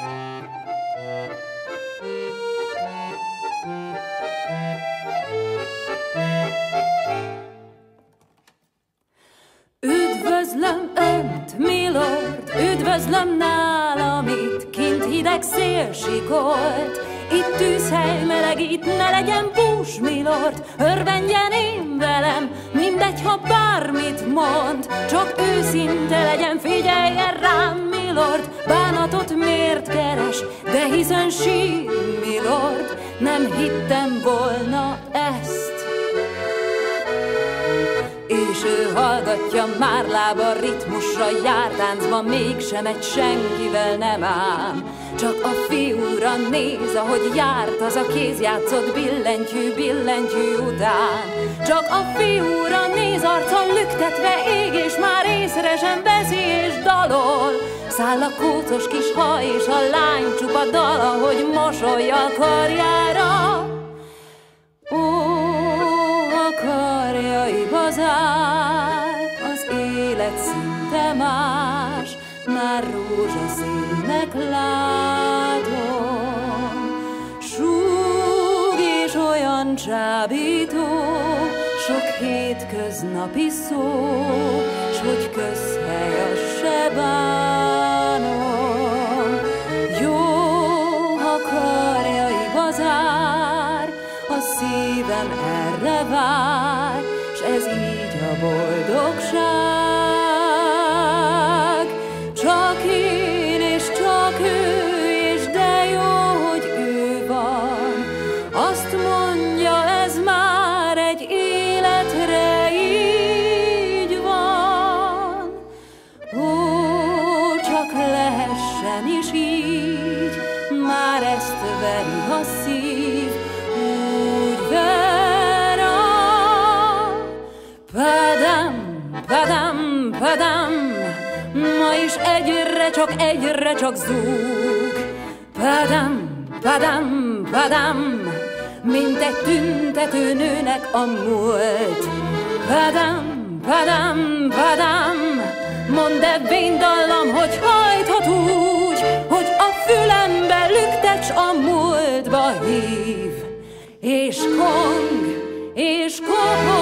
Üdvözlöm Önt, milord, üdvözlöm nálam itt, kint hideg szél sikolt. Itt tűzhely meleg, itt ne legyen bús, milord, örvendjen én velem, mindegy, ha bármit mond, csak őszinte legyen, figyeljen rám, milord bánatot miért keres, de hiszen sír, milord, nem hittem volna ezt. És ő hallgatja már lába ritmusra jár táncba, mégsem egy senkivel nem ám. Csak a fiúra néz, ahogy járt az a kéz játszott billentyű, billentyű után. Csak a fiúra néz, arcon lüktetve ég, és már észre Száll a kócos kis haj, és a lány csupa dal, ahogy mosolya a karjára. Ó, a karjai bazár, az élet szinte más, már rózsaszínnek látom. Súg és olyan csábító, sok hétköznapi szó, s hogy közhely a se szívem erre vár, s ez így a boldogság. Csak én és csak ő, és de jó, hogy ő van. Azt mondja, ez már egy életre így van. Ó, csak lehessen is így, már ezt veri a szív, padam, ma is egyre csak egyre csak zúg. Padam, padam, padam, mint egy tüntető nőnek a múlt. Padam, padam, padam, mondd e dallam, hogy hajthat úgy, hogy a fülembe lüktecs a múltba hív. És kong, és kohog,